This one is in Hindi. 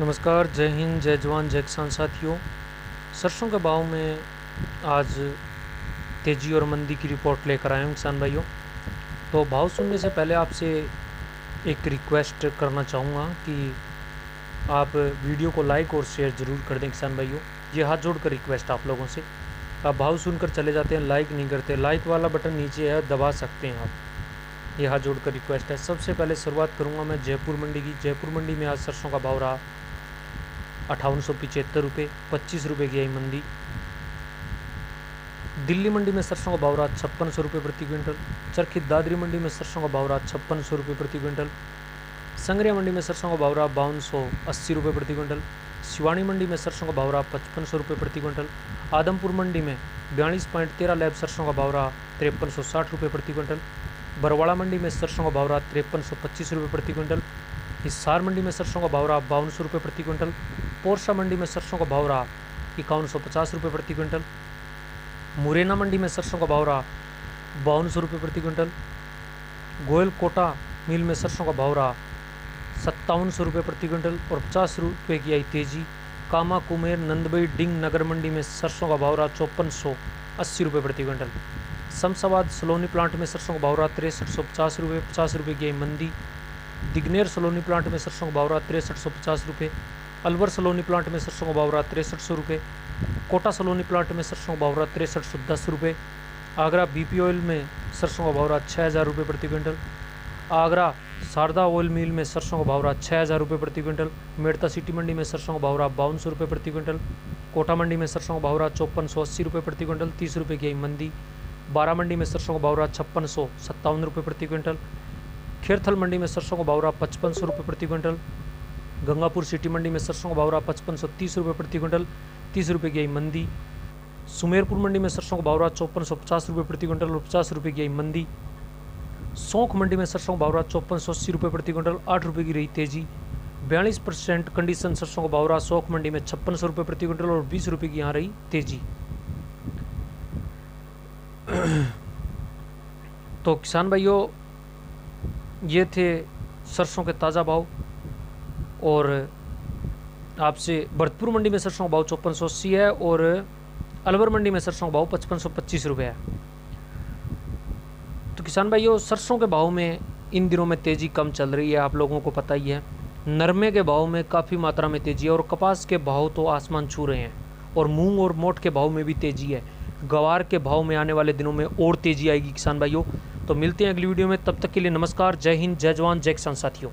नमस्कार, जय हिंद, जय जवान, जय किसान साथियों। सरसों के भाव में आज तेज़ी और मंदी की रिपोर्ट लेकर आए हूँ किसान भाइयों। तो भाव सुनने से पहले आपसे एक रिक्वेस्ट करना चाहूँगा कि आप वीडियो को लाइक और शेयर ज़रूर कर दें किसान भाइयों। ये हाथ जोड़ कर रिक्वेस्ट आप लोगों से। आप भाव सुनकर चले जाते हैं, लाइक नहीं करते। लाइक वाला बटन नीचे है, दबा सकते हैं आप। ये हाथ जोड़कर रिक्वेस्ट है। सबसे पहले शुरुआत करूँगा मैं जयपुर मंडी की। जयपुर मंडी में आज सरसों का भाव रहा अठावन सौ पिचहत्तर रुपये पच्चीस रुपये की आई मंदी दिल्ली मंडी में सरसों का भाव रहा छप्पन सौ रुपये प्रति क्विंटल, चरखी दादरी मंडी में सरसों का भाव रहा छप्पन सौ रुपये प्रति क्विंटल, संगरिया मंडी में सरसों का भाव रहा बावन सौ अस्सी रुपये प्रति क्विंटल, शिवानी मंडी में सरसों का भाव रहा पचपन सौ रुपये प्रति क्विंटल, आदमपुर मंडी में बयालीस पॉइंट तेरह लैब सरसों का भाव रहा तिरपन सौ साठ रुपये प्रति क्विंटल, बरवाड़ा मंडी में सरसों का भाव रहा तिरपन सौ पच्चीस रुपये प्रति क्विंटल, हिसार मंडी में सरसों का भाव रहा बावन सौ रुपये प्रति क्विंटल पोरसा मंडी में सरसों का भाव रहा इक्यावन सौ पचास रुपये प्रति क्विंटल। मुरैना मंडी में सरसों का भाव रहा बावन सौ रुपये प्रति क्विंटल। गोयल कोटा मिल में सरसों का भाव रहा सत्तावन सौ रुपये प्रति क्विंटल और पचास रुपये की आई तेज़ी। कामा कुमेर नंदबई डिंग नगर मंडी में सरसों का भाव रहा चौपन सौ अस्सी रुपये प्रति क्विंटल। समसाबाद सलोनी प्लांट में सरसों का भाव रहा तिरसठ सौ पचास रुपये पचास रुपये की आई मंदी दिग्नेर सलोनी प्लांट में सरसों का भाव रहा तिरसठ सौ पचास रुपये। अलवर सलोनी प्लांट में सरसों का भाव रहा तिरसठ सौ रुपये, कोटा सलोनी प्लांट में सरसों का भाव रहा तिरसठ सौ दस रुपये, आगरा बीपी ऑयल में सरसों का भाव रहा छः हज़ार रुपये प्रति quintal, Agra Sharda oil mill में सरसों का भाव रहा छः हज़ार रुपये प्रति क्विंटल, मेड़ता सिटी मंडी में सरसों का भाव रहा बावन सौ रुपये प्रति क्विंटल, कोटा मंडी में सरसों का भाव रहा चौपन सौ अस्सी रुपये प्रति क्विंटल, तीस रुपये की मंदी, बारा मंडी में सरसों का भाव रहा छप्पन सौ सत्तावन रुपये प्रति क्विंटल, खेरथल मंडी में सरसों का भाव रहा पचपन सौ रुपये प्रति क्विंटल गंगापुर सिटी मंडी में सरसों का भाव रहा पचपन सौ तीस रुपये प्रति क्विंटल, तीस रुपये की आई मंदी। सुमेरपुर मंडी में सरसों का भाव रहा चौपन सौ पचास रुपये प्रति क्विंटल और पचास रुपये की आई मंदी। सौंख मंडी में सरसों का भाव रहा चौपन सौ अस्सी रुपये प्रति क्विंटल, आठ रुपये की रही तेज़ी। बयालीस परसेंट कंडीशन सरसों का भाव रहा सौख मंडी में छप्पन सौ रुपये प्रति क्विंटल और बीस रुपये की यहाँ रही तेज़ी। तो किसान भाइयों, ये थे सरसों के ताज़ा भाव। और आपसे भरतपुर मंडी में सरसों का भाव चौपन सौ अस्सी है और अलवर मंडी में सरसों का भाव पचपन सौ पच्चीस रुपये है। तो किसान भाइयों, सरसों के भाव में इन दिनों में तेज़ी कम चल रही है, आप लोगों को पता ही है। नरमे के भाव में काफ़ी मात्रा में तेज़ी है और कपास के भाव तो आसमान छू रहे हैं और मूंग और मोट के भाव में भी तेज़ी है। गवार के भाव में आने वाले दिनों में और तेज़ी आएगी किसान भाइयों। तो मिलते हैं अगली वीडियो में, तब तक के लिए नमस्कार, जय हिंद, जय जवान, जय किसान साथियों।